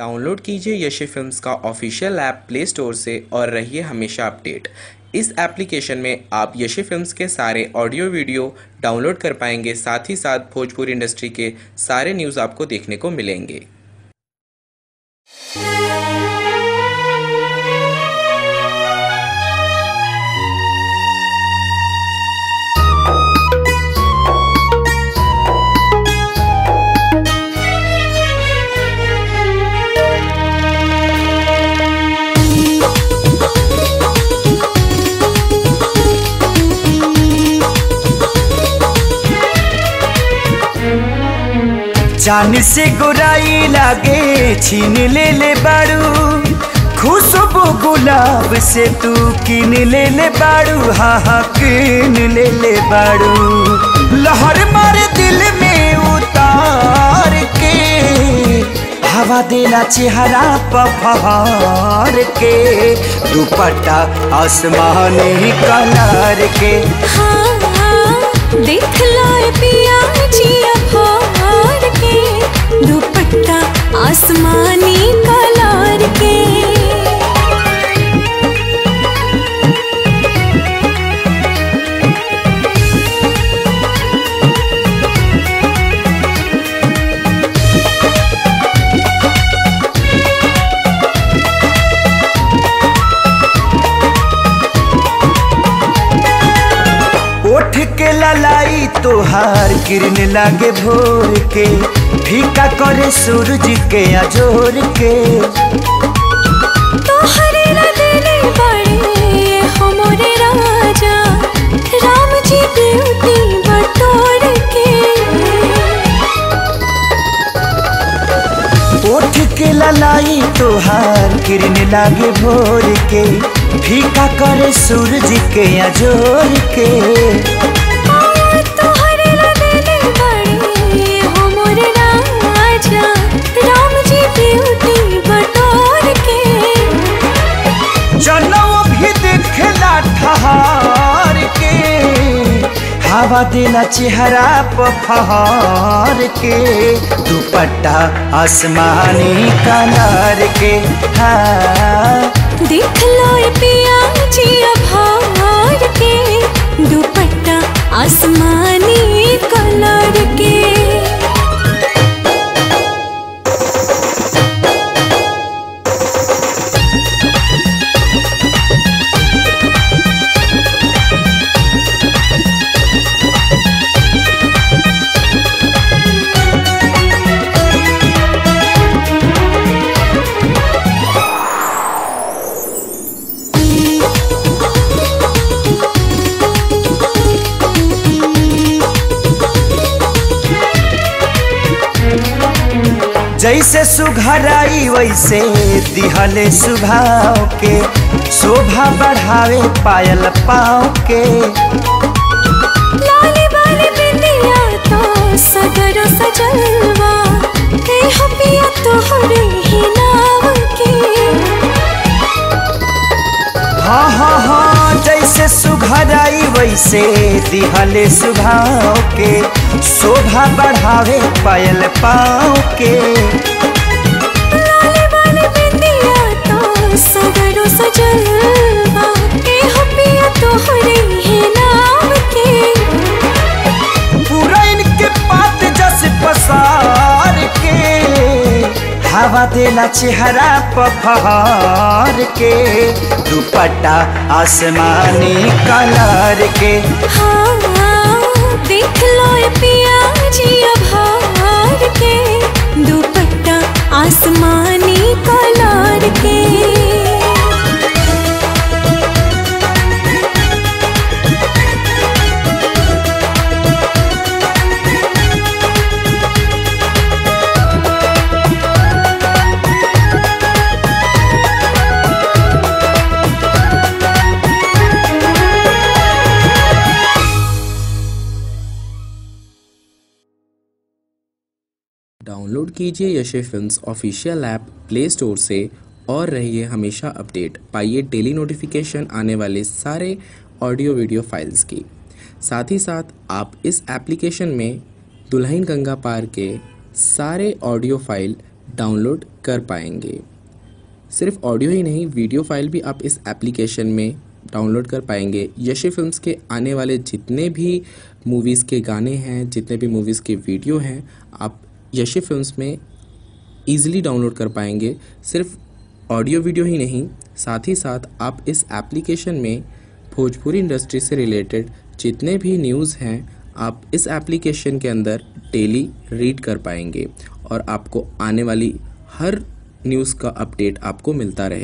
Download कीजिए Yashi films का official app play store से और रहिए हमेशा अपडेट। इस एप्लीकेशन में आप यशी फिल्म्स के सारे ऑडियो वीडियो डाउनलोड कर पाएँगे, साथ ही साथ भोजपुरी इंडस्ट्री के सारे न्यूज़ आपको देखने को मिलेंगे। जान से गोराई लागे छीन ले ले बाड़ू। खुशबू गुलाब से तू किन ले ले बाड़ू हाँ हाँ किन ले ले बाड़ू। लहर मारे दिल में उतार के हवा देला चेहरा पफार के दुपट्टा आसमानी कलर के। हाँ, हाँ, देख लो पिया जिया के ललाई तोहार किरण लागे भोर के। फीका करे सूरज के अजोर के। तोहरे रदने बड़े हमरे राजा। राम जी ब्यूटी बटोर के। ओठ के ललाई तोहार किरण लागे भोर के। फीका करे सूरज के अजोर के। हवा देला चेहरा पफहर के दुपट्टा आसमानी कलर के। हाँ। देख लो पिया जैसे सुघराई, वैसे दिहले सुभाव के शोभा बढ़ावे पायल पाव के तो सजलवा। हे हपिया पिया तोहरे सुघराई दिहल सुभाव के शोभा बढ़ावे पायल पाँव के। तो सगर हवा देला चेहरा पफहर के दुपट्टा आसमानी कलर के। हाँ, लो। डाउनलोड कीजिए Yashi films official app play store से और रहिए हमेशा अपडेट। पाइए डेली नोटिफिकेशन आने वाले सारे ऑडियो वीडियो फाइल्स की। साथ ही साथ आप इस एप्लीकेशन में दुल्हन गंगा पार के सारे ऑडियो फ़ाइल डाउनलोड कर पाएँगे। सिर्फ़ ऑडियो ही नहीं, वीडियो फ़ाइल भी आप इस एप्लीकेशन में डाउनलोड कर पाएँगे। यशी फिल्म्स के आने वाले जितने भी मूवीज़ के गाने हैं, जितने भी मूवीज़ के वीडियो हैं, आप यशी फिल्म्स में ईज़िली डाउनलोड कर पाएँगे। सिर्फ़ ऑडियो वीडियो ही नहीं, साथ ही साथ आप इस एप्लीकेशन में भोजपुरी इंडस्ट्री से रिलेटेड जितने भी न्यूज़ हैं, आप इस एप्लीकेशन के अंदर डेली रीड कर पाएँगे और आपको आने वाली हर न्यूज़ का अपडेट आपको मिलता रहे